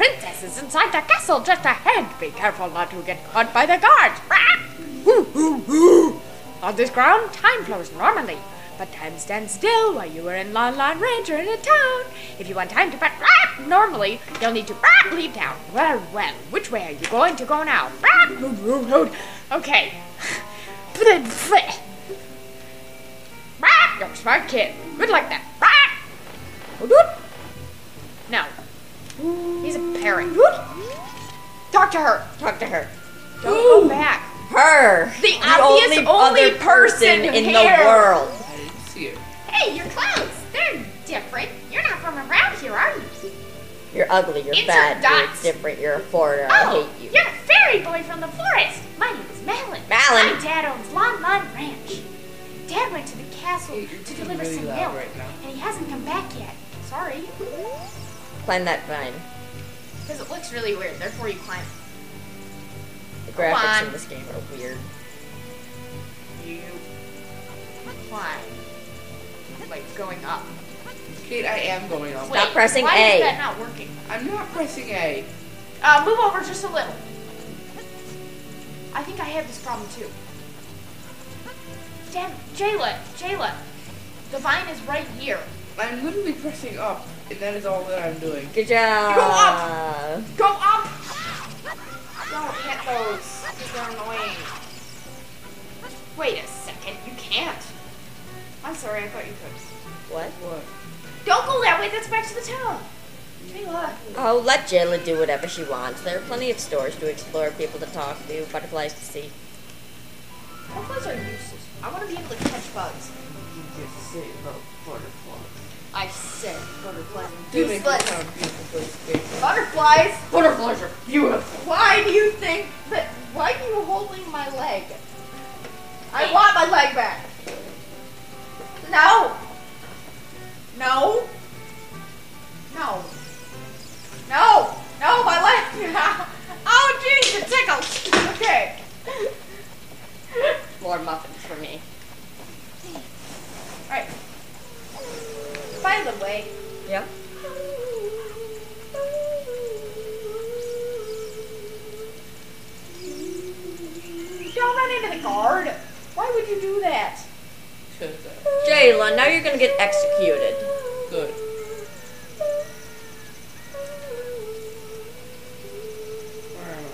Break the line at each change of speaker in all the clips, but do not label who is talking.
princess is inside the castle just ahead. Be careful not to get caught by the guards. On this ground, time flows normally, but time stands still while you are in Lon Lon Ranch or in a town. If you want time to pass normally, you'll need to leave town. Well, well, which way are you going to go now? Okay. You're a smart kid. Good like that. He's a Talk to her. Talk to her. Don't go back.
Her.
The obvious
only,
only
other person
person
in
here.
the world.
I didn't see her.
Hey, your clothes. They're different. You're not from around here, are you?
You're ugly. You're
Insert
bad. You're different. You're a foreigner.
Oh,
I hate you.
you're a fairy boy from the forest. My name is Malon.
Malon.
My dad owns Lon Lon Ranch. Dad went to the castle
Hey,
to deliver
really
some
loud
milk,
right
and he hasn't come back yet. Sorry.
Climb that vine.
Because it looks really weird. Therefore, you climb.
The
Go
graphics
on.
in this game are weird.
You climb. Like going up.
Kate, I am going up.
Stop pressing
why
A.
is that not working?
I'm not pressing A.
Uh, move over just a little. I think I have this problem too. Damn, Jayla, Jayla, the vine is right here.
I'm literally pressing up, and that is all that I'm doing.
Good job.
Go up. Go up! Don't hit those, because they're annoying. Wait a second, you can't. I'm sorry, I thought you could.
What?
What?
Don't go that way, that's back to the town. Jayla.
Oh, let Jayla do whatever she wants. There are plenty of stores to explore, people to talk to, butterflies to see.
Butterflies are useless. I want to be able to catch bugs.
You just say about butterflies.
I said butterflies
Do make it sound beautiful,
Butterflies? Butterflies are beautiful. Why do you think that? Why are you holding my leg? I want my leg back. No. No. No. No. No, my leg. oh, jeez, it tickles. Okay. More muffins for me. All right. By the way,
Yeah.
Don't run into the guard. Why would you do that?
Shut.
Jayla, now you're gonna get executed.
Good. Where am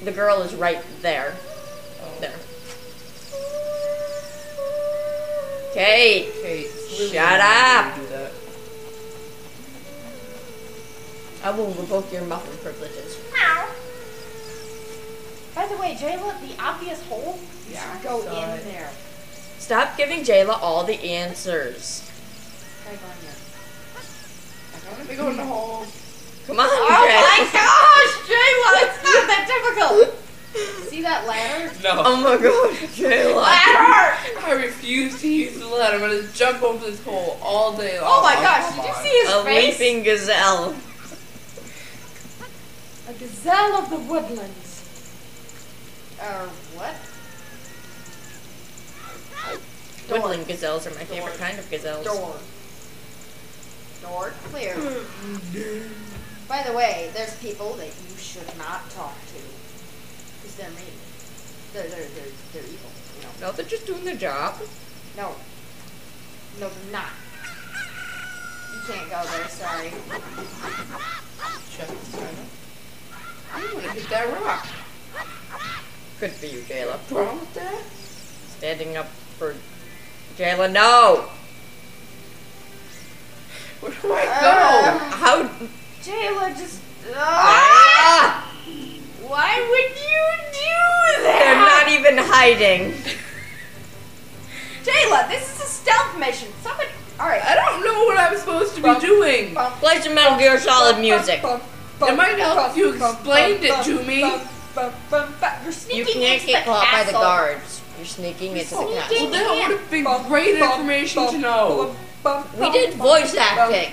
I?
The girl is right there.
Oh.
There. Kate!
Kate, it's
Shut up.
letting me Do that.
I will revoke your muffin privileges.
Meow. By the way, Jayla, the obvious hole, you
Yeah,
go in
it.
there.
Stop giving Jayla all the answers.
Try going there.
I don't want to go in the hole.
Come on,
Oh
Jay.
my gosh, Jayla, it's not that difficult. See that ladder?
No.
Oh my god, Jayla.
Ladder!
I refuse to use the ladder. I'm gonna jump over this hole all day long.
Oh my gosh, did you see his
A
face?
leaping gazelle.
A gazelle of the woodlands. Uh, what?
Woodland gazelles are my favorite kind of gazelles.
Door. Door clear. By the way, there's people that you should not talk to. Because they're mean. They're, they're, they're, they're evil, you know.
No, they're just doing their job.
No. No, they're not. You can't go there, sorry.
Check this out. I'm gonna hit that rock.
Good for you, Jayla.
What's wrong with that?
Standing up for Jayla. No!
Where do I
Uh,
go?
How?
Jayla, just.
Ah!
Why would you do that?
They're not even hiding.
Jayla, this is a stealth mission. Somebody. Alright.
I don't know what I'm supposed to be
Bump,
doing.
bump,
Play some Metal Gear Solid music.
It might help if you explained it to me.
You're sneaking
You can't
into
get
the
caught by the guards. You're sneaking into the
sneaking.
Well, that would have been great information to know.
We did voice acting.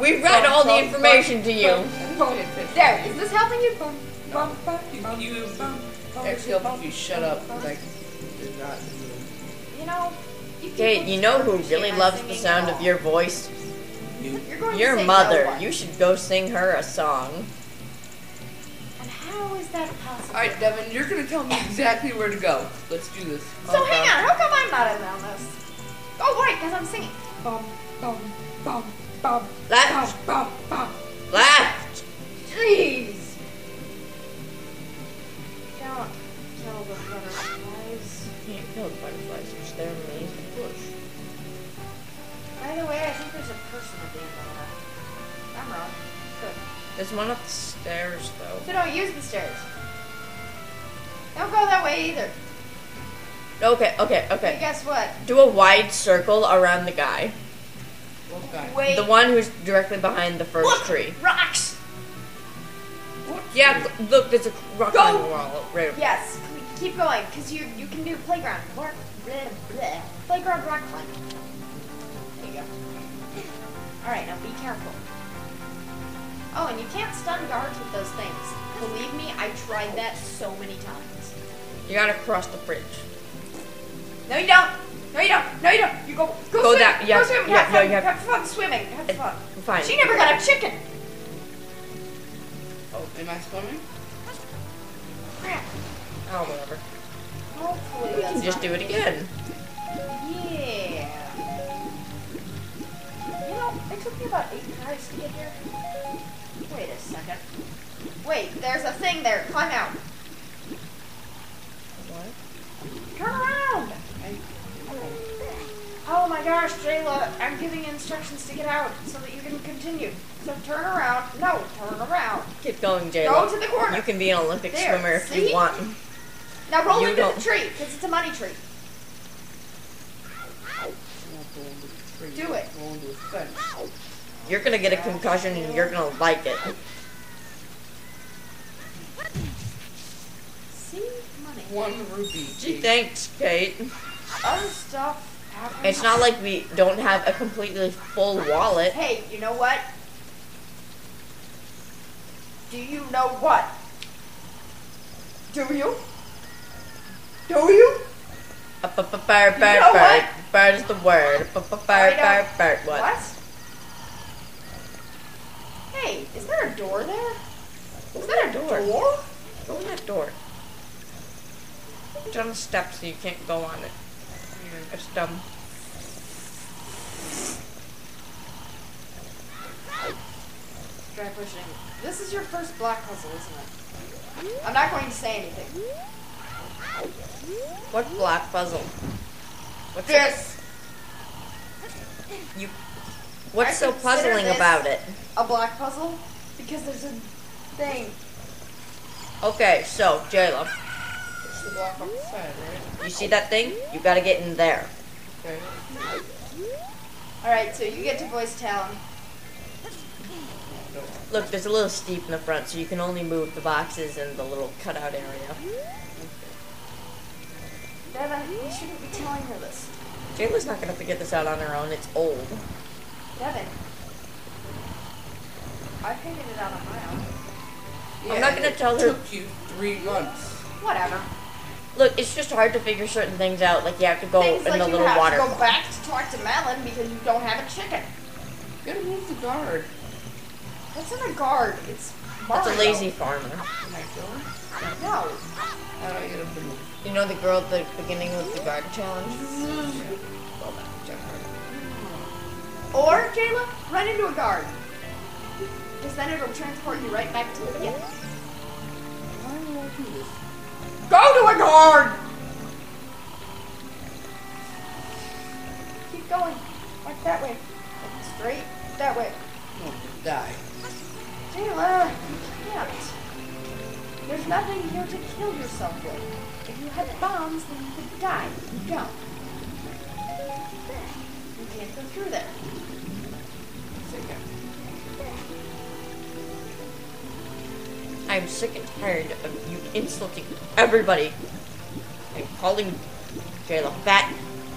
We read all the information to you.
There, is this helping you?
You, you actually help you shut up because I did not.
You know, you
Kate, you know who really loves the sound of your voice?
You.
You're going
Your
to
mother.
No.
You should go sing her a song.
And how is that possible?
Alright, Devin, you're gonna tell me exactly where to go. Let's do this.
So hang on, how come I'm not in on this? Oh right, because I'm singing. Bum bum bum bum
Left.
bum bum.
Left.
Jeez. There's
one up the stairs, though.
So don't use the stairs. Don't go that way either.
Okay, okay,
But
okay.
guess what?
Do a wide circle around the guy.
What guy?
Wait.
The one who's directly behind the first
Look,
tree.
rocks.
What?
Yeah, th- look, there's a rock
Go.
on the wall. Right.
Yes, keep going, because you you can do playground. Rock, bleh, bleh. Playground rock climbing. There you go. Alright, now be careful. Oh, and you can't stun guards with those things. Believe me, I tried that so many times.
You gotta cross the bridge.
No, you don't. No, you don't. No, you don't. You go. Go,
Go
swim.
down, yeah,
Go swim.
yeah,
have
no,
fun.
you have-
have fun swimming. Have
Uh,
fun.
Fine.
She never got a chicken.
Oh, am I swimming?
Crap.
Oh, whatever.
Hopefully
We can just do it again.
Yeah. You know, it took me about eight tries to get here. Wait second. Wait, there's a thing there. Climb out.
What?
Turn around.
I, oh,
Oh my gosh, Jayla, I'm giving you instructions to get out so that you can continue. So turn around. No, turn around.
Keep going, Jayla.
Go to the corner.
You can be an Olympic
There,
swimmer if
see?
you want.
Now roll
You
into
don't-
the tree, because it's a money tree.
I'm not going to the tree.
Do it.
I'm going to the fence.
You're gonna get a concussion and you're gonna like it.
See? Money.
One rupee.
Gee, thanks, Kate.
Other stuff happens.
It's not like we don't have a completely full wallet.
Hey, you know what? Do you know what? Do you? Do you?
A b- b- bird,
You
bird,
know
bird.
what?
Bird is the word. B- b-
I
Bird, bird, bird. What?
What? Hey, is there a door there? Is there a
Door.
door?
In that door. It's on the steps so you can't go on it. It's dumb.
Try pushing. This is your first black puzzle, isn't it? I'm not going to say anything.
What black puzzle? What's
This
you? What's
I
so puzzling about it?
a black puzzle because there's a thing.
Okay, so Jayla,
It's the block on the side, right?
you see that thing? You gotta get in there.
Okay.
All right, so you get to voice Talon.
Look, there's a little steep in the front, so you can only move the boxes in the little cutout area.
Devin, you shouldn't be telling her this.
Jayla's not gonna figure this out on her own. It's old.
Devin. I figured it out on my own.
I'm not gonna
it
tell her-
took you three months.
Whatever.
Look, it's just hard to figure certain things out. Like you have to go
Things
in
like
the
you
little
have
water.
to go back to talk to Melon because you don't have a chicken.
You gotta move the guard.
That's not a guard. It's
That's a lazy farmer.
Oh Am I going?
No.
How do I get up and move?
You know the girl at the beginning of the garden challenge?
Go back. Check her.
Or Jayla, run into a guard. Because then it'll transport you right back to the beginning.
Why do I do this?
Go to a guard. Keep going. Like that way. Like straight that way.
No, to die.
Jayla, you can't. There's nothing here to kill yourself with. If you had bombs, then you could die. You don't. You can't go through there.
Second.
I'm sick and tired of you insulting everybody and calling Jayla fat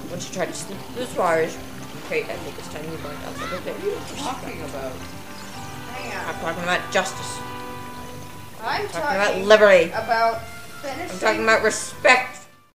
when she tried to sleep through the bars. Okay, I think it's time you learned outside of
What are you talking about?
I'm talking about justice.
I'm
I'm talking about liberty.
about.
I'm talking about respect